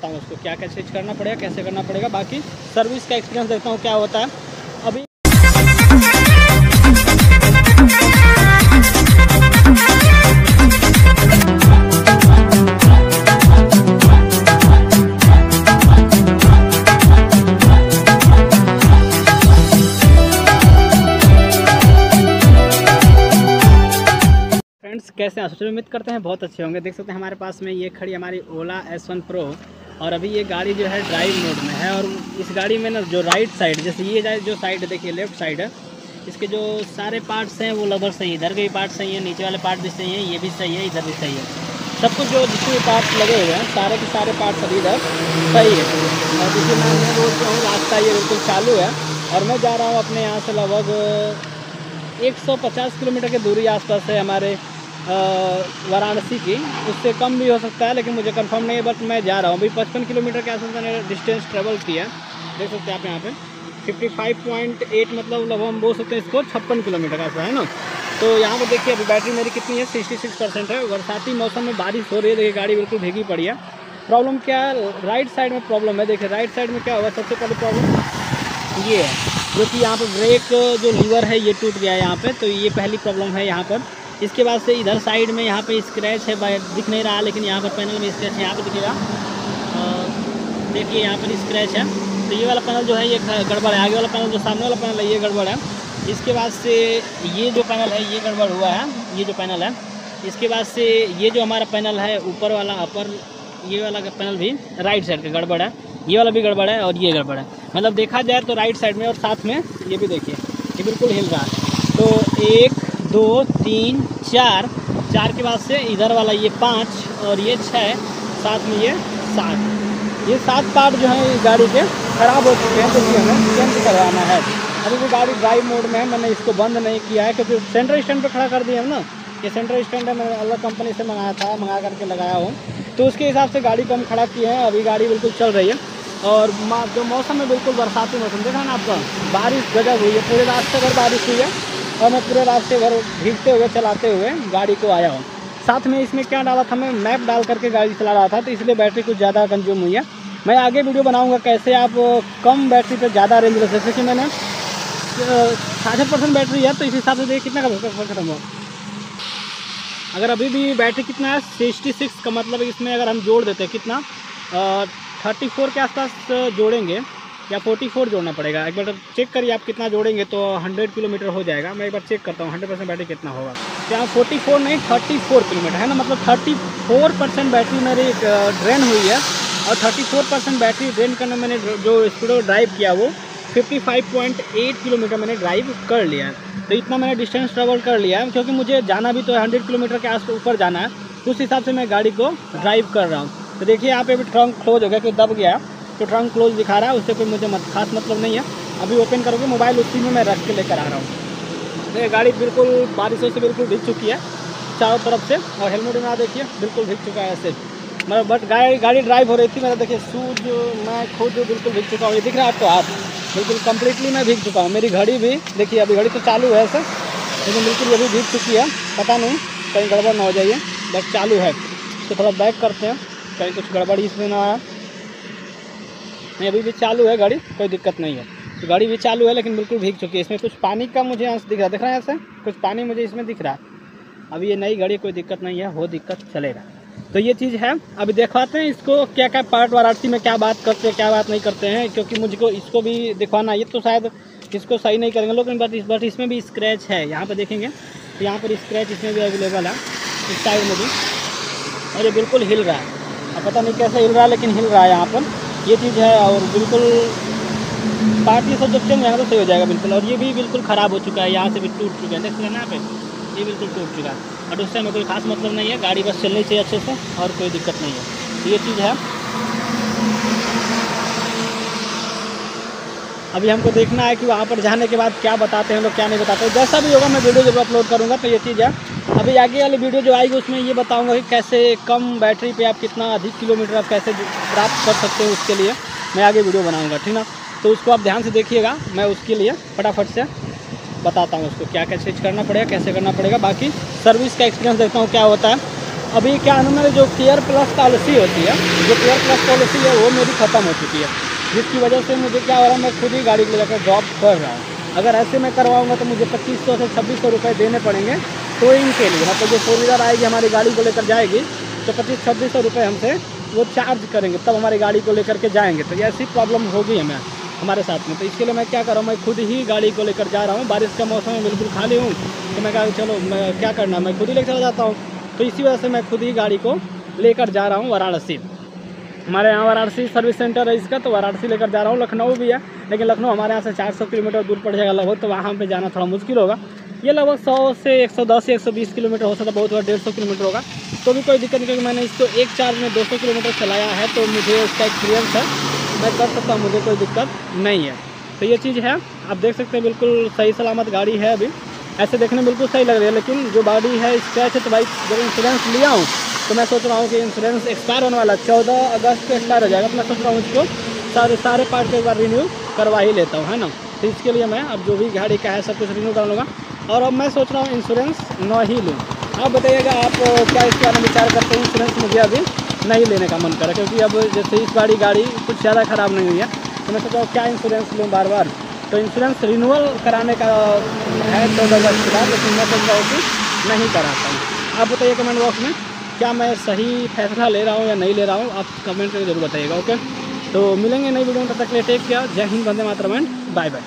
बताता हूँ उसको क्या क्या चीज़ करना पड़ेगा, कैसे करना पड़ेगा। बाकी सर्विस का एक्सपीरियंस देखता हूँ क्या होता है। अभी फ्रेंड्स कैसे हैं? उम्मीद करते हैं बहुत अच्छे होंगे। देख सकते हैं हमारे पास में ये खड़ी हमारी ओला एस वन प्रो और अभी ये गाड़ी जो है ड्राइव मोड में है और इस गाड़ी में ना जो राइट साइड जैसे ये जो साइड देखिए लेफ़्ट साइड है इसके जो सारे पार्ट्स हैं वो लगभग सही है, इधर के भी पार्ट सही है, नीचे वाले पार्ट भी सही है, ये भी सही है, इधर भी सही है। सब कुछ जो जितने पार्ट्स लगे हुए हैं, सारे के सारे पार्ट्स अभी इधर सही है। और देखिए मैं मैं रोड हूँ, रास्ता ये बिल्कुल चालू है और मैं जा रहा हूँ अपने यहाँ से लगभग 150 किलोमीटर की दूरी आसपास है हमारे वाराणसी की। उससे कम भी हो सकता है, लेकिन मुझे कंफर्म नहीं है बट मैं जा रहा हूँ। अभी पचपन किलोमीटर के आसपास मैंने डिस्टेंस ट्रेवल किया देख सकते हैं आप यहाँ पे। 55.8 मतलब लगभग हम बोल सकते हैं इसको, छप्पन किलोमीटर का ऐसा है ना? तो यहाँ पर देखिए, अभी बैटरी मेरी कितनी है? 66 परसेंट है। बरसाती मौसम में बारिश हो रही है, देखिए, गाड़ी बिल्कुल भीगी पड़ी है। प्रॉब्लम क्या है? राइट साइड में प्रॉब्लम है। देखिए राइट साइड में क्या होगा? सबसे पहले प्रॉब्लम ये है, जो कि यहाँ पर ब्रेक जो लीवर है, ये टूट गया है यहाँ पे। तो ये पहली प्रॉब्लम है यहाँ पर। इसके बाद से इधर साइड में यहाँ पे स्क्रैच है दिख नहीं रहा, लेकिन यहाँ पर पैनल में स्क्रैच है, यहाँ पर दिखेगा। देखिए यहाँ पर स्क्रैच है। तो ये वाला पैनल जो है, ये गड़बड़ है। आगे वाला पैनल जो सामने वाला पैनल है, ये गड़बड़ है। इसके बाद से ये जो पैनल है, ये गड़बड़ हुआ है। ये जो पैनल है, इसके बाद से ये जो हमारा पैनल है, ऊपर वाला अपर ये वाला का पैनल भी राइट साइड का गड़बड़ है। ये वाला भी गड़बड़ है और ये गड़बड़ है। मतलब देखा जाए तो राइट साइड में और साथ में, ये भी देखिए, ये बिल्कुल हिल रहा है। तो एक दो, तीन, चार। चार के बाद से इधर वाला ये पाँच और ये छः, साथ में ये सात। ये सात पार्ट जो है गाड़ी के ख़राब हो चुके हैं तो ये हमें चेंज करवाना है। अभी भी गाड़ी ड्राइव मोड में है, मैंने इसको बंद नहीं किया है, क्योंकि सेंटर स्टैंड पे खड़ा कर दिया हम ना। ये सेंटर स्टैंड है, मैंने अलग कंपनी से मंगाया था, मंगा करके लगाया हूँ। तो उसके हिसाब से गाड़ी को हम खड़ा किए हैं, अभी गाड़ी बिल्कुल चल रही है। और जो मौसम है, बिल्कुल बरसाती मौसम, देखा ना आपका? बारिश गजब हुई है, पूरे रास्ते भर बारिश हुई है। और मैं पूरे रास्ते भर भीगते हुए चलाते हुए गाड़ी को आया हूँ। साथ में इसमें क्या डाला था, मैं मैप डाल करके गाड़ी चला रहा था तो इसलिए बैटरी कुछ ज़्यादा कंज्यूम हुई है। मैं आगे वीडियो बनाऊँगा कैसे आप कम बैटरी पर ज़्यादा रेंज ले जैसे कि मैंने साठ परसेंट बैटरी है तो इस हिसाब से देखिए कितना का खत्म हुआ। अगर अभी भी बैटरी कितना है सिक्सटी सिक्स का मतलब इसमें अगर हम जोड़ देते हैं कितना थर्टी फोर के आसपास जोड़ेंगे या फोर्टी फोर जोड़ना पड़ेगा? एक बार चेक करिए आप कितना जोड़ेंगे तो हंड्रेड किलोमीटर हो जाएगा। मैं एक बार चेक करता हूँ हंड्रेड परसेंट बैटरी कितना होगा। यहाँ फोर्टी फोर नहीं थर्टी फोर किलोमीटर, है ना? मतलब थर्टी फोर परसेंट बैटरी मेरी ड्रेन हुई है और thirty four percent battery drain करने मैंने जो स्पीडो ड्राइव किया वो 55.8 किलोमीटर मैंने ड्राइव कर लिया है। तो इतना मैंने डिस्टेंस ट्रेवल कर लिया है, क्योंकि मुझे जाना भी तो हंड्रेड किलोमीटर के आस ऊपर जाना है। उस हिसाब से मैं गाड़ी को ड्राइव कर रहा हूँ। तो देखिए, यहाँ पे अभी ट्रंक क्लोज हो गया, क्योंकि दब गया। तो ट्रंक क्लोज दिखा रहा है उससे कोई मुझे मत, खास मतलब नहीं है। अभी ओपन करोगे मोबाइल उसी में मैं रख के लेकर आ रहा हूँ। देखिए गाड़ी बिल्कुल बारिशों से बिल्कुल भीग चुकी है चारों तरफ़ से और हेलमेट में देखिए बिल्कुल भीग चुका है ऐसे। मतलब बट गाड़ी गाड़ी ड्राइव हो रही थी मेरा देखिए शूज़ मैं खुद बिल्कुल भीग चुका हूँ। ये दिख रहा है आपको हाथ बिल्कुल कम्प्लीटली मैं भीग चुका हूँ। मेरी घड़ी भी देखिए अभी घड़ी तो चालू है ऐसे लेकिन बिल्कुल ये भी भीग चुकी है। पता नहीं कहीं गड़बड़ ना हो जाइए बट चालू है। तो थोड़ा बैक करते हैं कहीं कुछ गड़बड़ इसमें ना आया। नहीं, अभी भी चालू है गाड़ी, कोई दिक्कत नहीं है। तो गाड़ी भी चालू है, लेकिन बिल्कुल भीग चुकी है। इसमें कुछ पानी का मुझे अंश दिख रहा है। दिख रहा है ऐसे? कुछ पानी मुझे इसमें दिख रहा है। अभी ये नई गाड़ी, कोई दिक्कत नहीं है, हो दिक्कत चलेगा। तो ये चीज़ है। अभी दिखवाते हैं इसको क्या क्या पार्ट वाराणसी में क्या बात करते हैं, क्या बात नहीं करते हैं, क्योंकि मुझको इसको भी दिखवाना। ये तो शायद इसको सही नहीं करेंगे, लेकिन बट इस बट इसमें भी स्क्रैच है। यहाँ पर देखेंगे तो यहाँ पर स्क्रैच इसमें भी अवेलेबल है, इस साइड में भी। और ये बिल्कुल हिल रहा है। अब पता नहीं कैसे हिल रहा है, लेकिन हिल रहा है यहाँ पर। ये चीज़ है और बिल्कुल पार्टी सब जब चेंज यहाँ तो सही हो जाएगा बिल्कुल। और ये भी बिल्कुल ख़राब हो चुका है, यहाँ से भी टूट चुका है। देख सकते हैं ना पे ये? बिल्कुल टूट चुका है। और उससे हमें कोई खास मतलब नहीं है, गाड़ी बस चलनी चाहिए अच्छे से और कोई दिक्कत नहीं है। ये चीज़ है। अभी हमको देखना है कि वहाँ पर जाने के बाद क्या बताते हैं लोग, क्या नहीं बताते। जैसा भी होगा मैं वीडियो जब अपलोड करूँगा तो ये चीज़ है। अभी आगे वाली वीडियो जो आएगी, उसमें ये बताऊँगा कि कैसे कम बैटरी पर आप कितना अधिक किलोमीटर आप कैसे प्राप्त कर सकते हो उसके लिए मैं आगे वीडियो बनाऊँगा, ठीक ना? तो उसको आप ध्यान से देखिएगा, मैं उसके लिए फटाफट से बताता हूँ उसको क्या क्या चीज़ करना पड़ेगा, कैसे करना पड़ेगा। बाकी सर्विस का एक्सपीरियंस देखता हूँ क्या होता है। अभी क्या है ना जो केयर प्लस पॉलिसी होती है, जो केयर प्लस पॉलिसी है, वो मेरी ख़त्म हो चुकी है। जिसकी वजह से मुझे क्या हो रहा है, मैं खुद ही गाड़ी को लेकर ड्रॉप कर रहा हूँ। अगर ऐसे मैं करवाऊँगा तो मुझे पच्चीस सौ से छब्बीस सौ रुपये देने पड़ेंगे टोइंग के लिए। मतलब जो फोर व्हीलर आएगी, हमारी गाड़ी को लेकर जाएगी तो पच्चीस छब्बीस सौ रुपये हमसे वो चार्ज करेंगे। तब हमारी गाड़ी को लेकर के जाएँगे। तो ऐसी प्रॉब्लम होगी हमें, हमारे साथ में। तो इसके लिए मैं क्या कर रहा हूँ, मैं खुद ही गाड़ी को लेकर जा रहा हूँ। बारिश का मौसम है, बिल्कुल खाली हूँ। तो मैं कहा, चलो, मैं क्या करना मैं खुद ही लेकर चला जाता हूँ। तो इसी वजह से मैं खुद ही गाड़ी को लेकर जा रहा हूँ, वाराणसी। हमारे यहाँ वाराणसी सर्विस सेंटर है इसका तो वाराणसी लेकर जा रहा हूँ। लखनऊ भी है, लेकिन लखनऊ हमारे यहाँ से 400 किलोमीटर दूर पड़ जाएगा लगभग तो वहाँ पे जाना थोड़ा मुश्किल होगा। ये लगभग 100 से 110 या 120 किलोमीटर हो सकता बहुत डेढ़ सौ किलोमीटर होगा। तो भी कोई दिक्कत नहीं, क्योंकि मैंने इसको एक चार्ज में 200 किलोमीटर चलाया है तो मुझे उसका एक्सपीरियंस है। मैं कर सकता हूँ, मुझे कोई दिक्कत नहीं है। तो ये चीज़ है, आप देख सकते हैं, बिल्कुल सही सलामत गाड़ी है अभी। ऐसे देखने में बिल्कुल सही लग रही है, लेकिन जो गाड़ी है स्क्रैच है तो भाई जब इंश्योरेंस लिया हूँ तो मैं सोच रहा हूँ कि इंश्योरेंस एक्सपायर होने वाला चौदह अगस्त को एक्सपायर हो जाएगा तो मैं सोच रहा हूँ इसको सारे सारे पार्ट को एक बार रिन्यू करवा ही लेता हूँ, है ना? तो इसके लिए मैं अब जो भी गाड़ी का है, सब कुछ रिन्यू कर लूँगा। और अब मैं सोच रहा हूँ इंश्योरेंस न ही लूँ। आप बताइएगा, आप क्या इसके बारे में विचार करते हैं? इंश्योरेंस मुझे अभी नहीं लेने का मन करा क्योंकि अब जैसे इस बारी गाड़ी कुछ ज़्यादा ख़राब नहीं हुई है। तो मैं सोच रहा हूँ क्या इंश्योरेंस लूँ बार बार तो इंश्योरेंस रिन्यूअल कराने का है चौदह अगस्त के बाद, लेकिन मैं सोच रहा हूँ कि नहीं कराता हूँ। आप बताइए कमेंट बॉक्स में। क्या मैं सही फैसला ले रहा हूँ या नहीं ले रहा हूँ, आप कमेंट करके ज़रूर बताइएगा ओके तो मिलेंगे नई वीडियो में, तब तक ले take care Jai Hind, Vande Mataram and bye bye